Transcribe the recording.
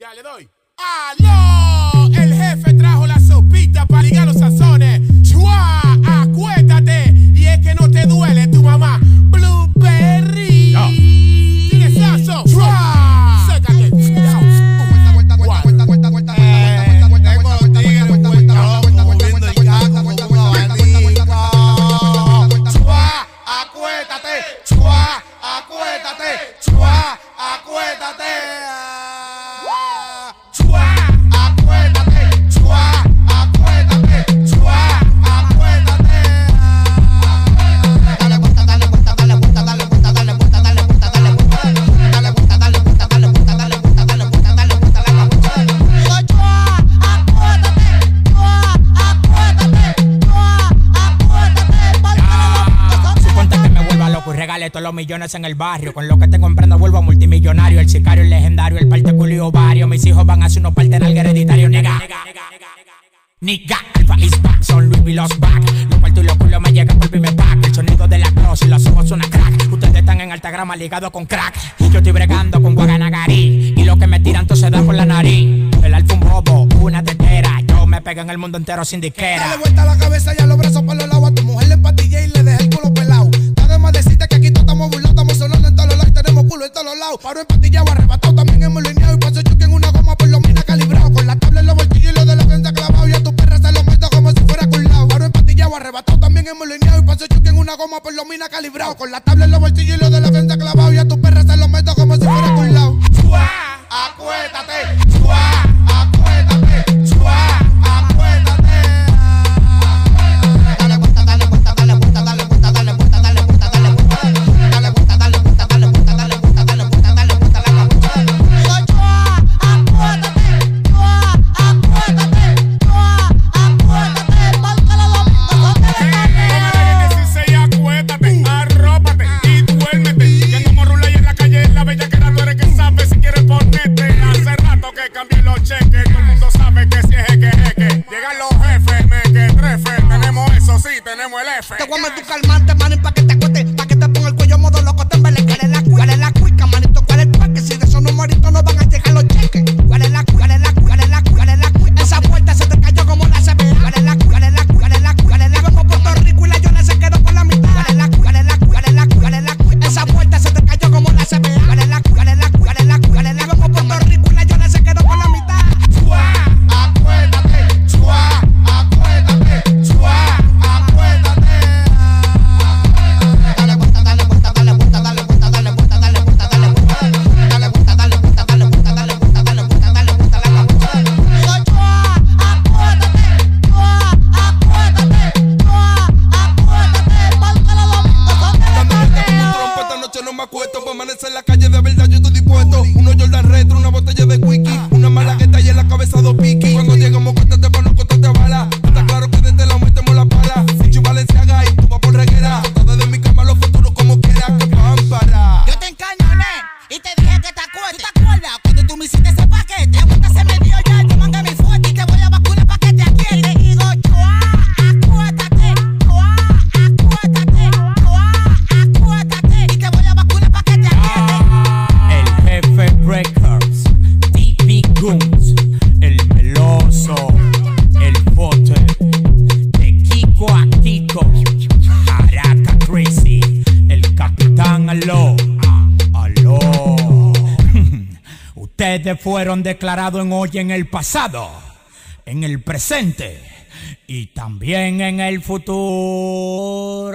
Ya le doy. ¡Aló! El jefe trajo la sopita para ligar y regale todos los millones en el barrio. Con lo que tengo en prenda vuelvo a multimillonario. El sicario, el legendario, el parte culo y ovario. Mis hijos van a hacer unos parte nalga hereditario, nega. Nigga, Alpha is back, son Louis V los back. Los y los culos me llegan por primer pack. El sonido de la cross y los ojos suena crack. Ustedes están en alta grama ligados con crack. Yo estoy bregando con Guaganagarí. Y lo que me tiran todo se da por la nariz. El alfa un bobo, una tetera. Yo me pego en el mundo entero sin disquera. Dale vuelta a la cabeza y a los brazos por los lados. A tu mujer le empatillé y le dejé el culo pelado. En todos los lados. Paro empatillado, arrebatado, también hemos lineado. Y paso chuque en una goma por los minas calibrado. Con la tabla en los bolsillos y los de la frente clavado. Y a tu perra se lo meto como si fuera culado. Paro empatillado, arrebatado, también hemos lineado. Y paso chuque en una goma por los minas calibrado. Con la tabla en los bolsillos y los de la frente clavado. Y a tu perra se lo meto que cambié los cheques, todo el mundo sabe que si es jeque, jeque. Llegan los jefes, me que trefe. Tenemos eso, sí, tenemos el F. Te voy a meter calmante, manín, pa' que te acueste, acuesto Pa' amanecer en la Ustedes fueron declarados en hoy en el pasado, en el presente y también en el futuro.